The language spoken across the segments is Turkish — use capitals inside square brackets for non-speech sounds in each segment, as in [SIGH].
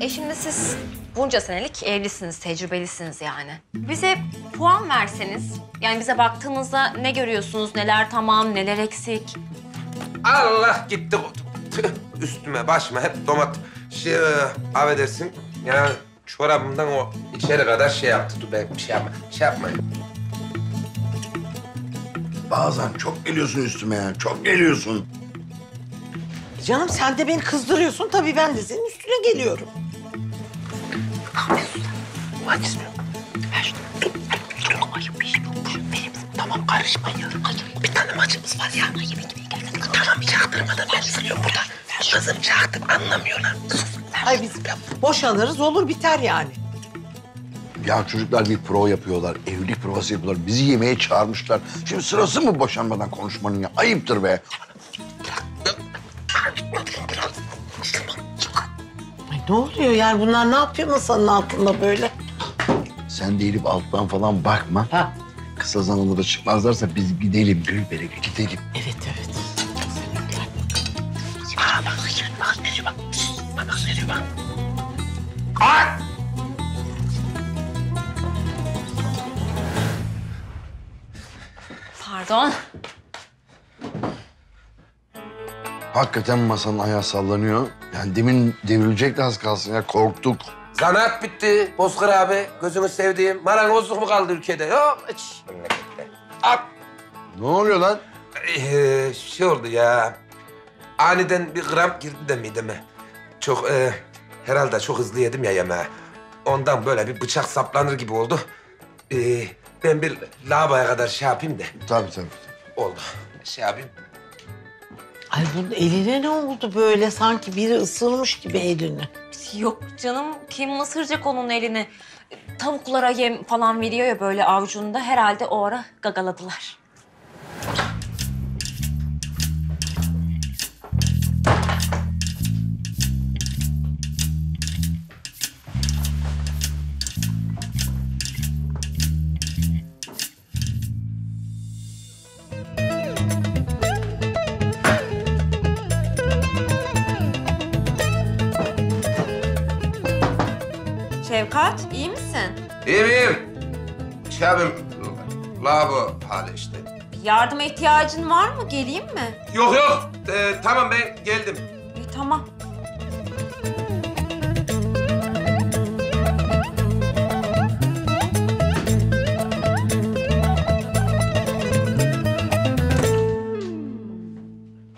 E şimdi siz bunca senelik evlisiniz, tecrübelisiniz yani. Bize puan verseniz, yani bize baktığınızda ne görüyorsunuz, neler tamam, neler eksik? Allah gitti. Tüh, Üstüme başıma hep domat. Şey, e, affedersin. Yani çorabımdan o içeri kadar şey yaptı. Dur ben bir şey yapma. Şey yapmayın. Bazen çok geliyorsun üstüme ya. Çok geliyorsun. Canım sen de beni kızdırıyorsun tabii ben de senin üstüne geliyorum. Hadi istiyorum. Ver şunu. Dur. Dur. Ayıp bir şey yok. Benim. Tamam karışma ya. Bir tane maçımız var ya. Yemek yemeye geldik. Tamam çaktırmadan ben siliyorum burada. Kızım çaktım anlamıyorlar. Sus. Ay biz boşanırız olur biter yani. Ya çocuklar bir prova yapıyorlar. Evlilik provası yapıyorlar. Bizi yemeğe çağırmışlar. Şimdi sırası mı boşanmadan konuşmanın ya? Ayıptır be. Ne oluyor yani bunlar ne yapıyor masanın altında böyle? Sen de Elif alttan falan bakma. Ha Kısa zamanda da çıkmazlarsa biz gidelim Gülber'e gidelim. evet evet. Aa bak bak ne diyor bak. Bak bak ne diyor bak. Pardon. Hakikaten masanın ayağı sallanıyor. Yani demin devrilecekti az kalsın ya korktuk. Zanaat bitti Bozkır abi. Gözünü sevdiğim. Marangozluk mu kaldı ülkede? Yok hiç. Memlekette. Ab, Ne oluyor lan? Ee, şey oldu ya. Aniden bir kramp girdi de mideme. Çok e, herhalde çok hızlı yedim ya yemeği. Ondan böyle bir bıçak saplanır gibi oldu. Ee, ben bir lavaboya kadar şey yapayım da Tabii tabii. oldu. Şey yapayım. Ay bunun eline ne oldu böyle sanki biri ısırmış gibi elini. Yok canım, kim ısıracak onun elini? Tavuklara yem falan veriyor ya böyle avucunda. Herhalde o ara gagaladılar. Şevkat, iyi misin? İyiyim iyiyim. Yapayım. Lavabo hali işte. Bir yardıma ihtiyacın var mı? Geleyim mi? Yok yok. Ee, tamam ben geldim. İyi, tamam.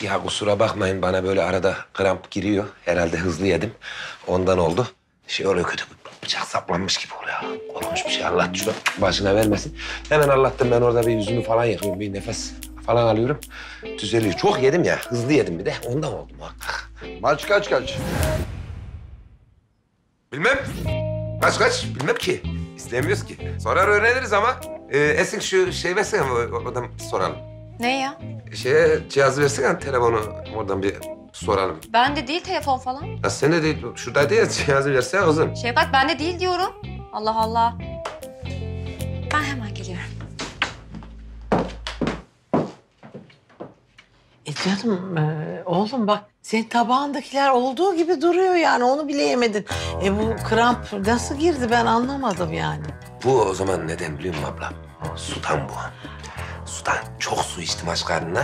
Ya kusura bakmayın bana böyle arada kramp giriyor. Herhalde hızlı yedim. Ondan oldu. Şey oluyor kötü. Bıçak saplanmış gibi oluyor. Korkunç bir şey. Allah şunu başına vermesin. Hemen Allah'tan ben orada bir yüzümü falan yıkıyorum. Bir nefes falan alıyorum. Düzeliyor. Çok yedim ya. Hızlı yedim bir de. Ondan oldu muhakkak. Maç kaç kaç? Bilmem. Kaç kaç? Bilmem ki. İstemiyoruz ki. Sorar öğreniriz ama. Ee, Esin şu şey versene o- oradan soralım. Ne ya? Şeye cihazı versene telefonu oradan bir soralım. Bende değil telefon falan. Ya sen de değil, şuradaydı ya cihazı versene kızım. Şevkat bende değil diyorum. Allah Allah. Ben hemen geliyorum. E canım e, oğlum bak senin tabağındakiler olduğu gibi duruyor yani onu bile yemedin. E bu kramp nasıl girdi ben anlamadım yani. Bu o zaman neden biliyor musun abla? Sudan bu. Sudan çok su içtim aç karnına.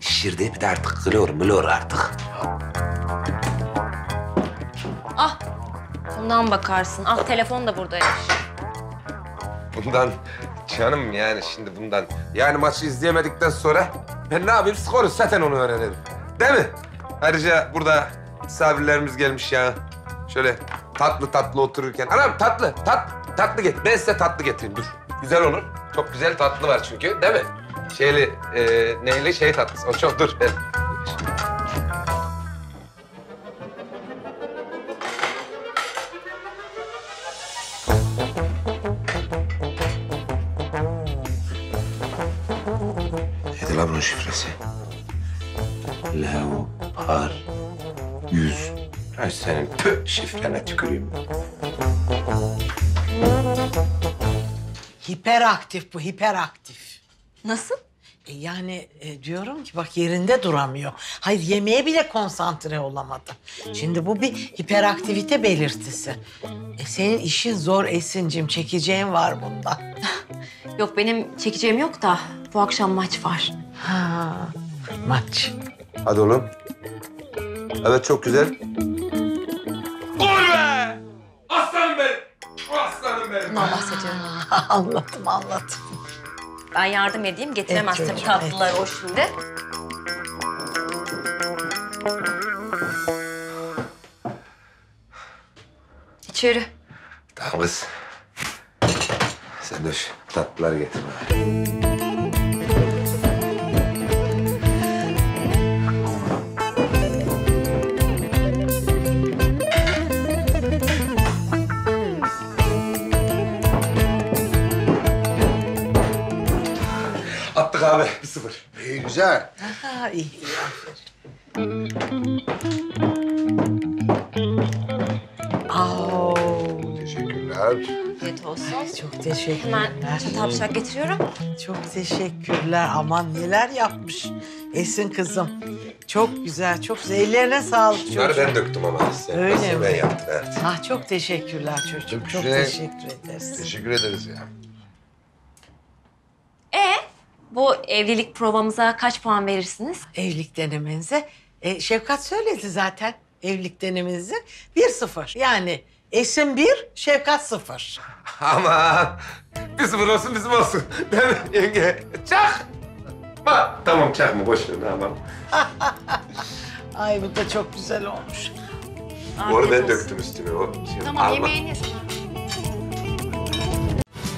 Şişirdi bir de artık kılıyor mülüyor artık. Bundan bakarsın. Ah, telefon da buradaymış. Bundan canım yani şimdi bundan. Yani maçı izleyemedikten sonra ben ne yapayım skoru zaten onu öğrenirim. Değil mi? Ayrıca burada misafirlerimiz gelmiş ya. Şöyle tatlı tatlı otururken. Anam tatlı, tat, tatlı get. Ben size tatlı getireyim dur. Güzel olur. Çok güzel tatlı var çünkü değil mi? Şeyli, e, neyli şey tatlısı. O çok dur. Neydi la bunun şifresi? Leopar yüz. Ay senin tüh şifrene tüküreyim. Hiperaktif bu hiperaktif. Nasıl? E, Yani e, diyorum ki bak yerinde duramıyor. Hayır yemeğe bile konsantre olamadı. Şimdi bu bir hiperaktivite belirtisi. E, senin işin zor Esin'cim çekeceğin var bunda. [LAUGHS] Yok benim çekeceğim yok da bu akşam maç var. Ha, maç. Hadi oğlum. Evet çok güzel. Gol be! Aslanım benim. Aslanım benim. Bundan bahsediyorum. [LAUGHS] anladım anladım. Ben yardım edeyim getiremez Evet tabii çocuğum, tatlılar o şimdi. İçeri. Tamam kız. Sen de şu tatlıları getir bana. İyi güzel. Ha, iyi. Aa, Teşekkürler. Afiyet olsun. çok teşekkürler. Hemen çatal getiriyorum. Çok teşekkürler. Aman neler yapmış Esin kızım. Çok güzel, çok güzel. Ellerine sağlık Bunları çocuğum. ben döktüm ama. Sen, Öyle sen mi? Ben yaptım evet. Ah çok teşekkürler çocuğum. Çok Çok güzel. teşekkür ederiz. Teşekkür ederiz ya. Bu evlilik provamıza kaç puan verirsiniz? Evlilik denemenize. E, Şefkat söyledi zaten evlilik denemenizi. Bir sıfır. Yani Esin bir, Şefkat sıfır. [LAUGHS] Aman. Bir sıfır olsun bizim olsun. Mi yenge? Çak. Bak tamam çakma boş ver tamam. [LAUGHS] Ay bu da çok güzel olmuş. Onu Afiyet ben olsun. döktüm üstüne. O şey, Tamam alma. yemeğiniz.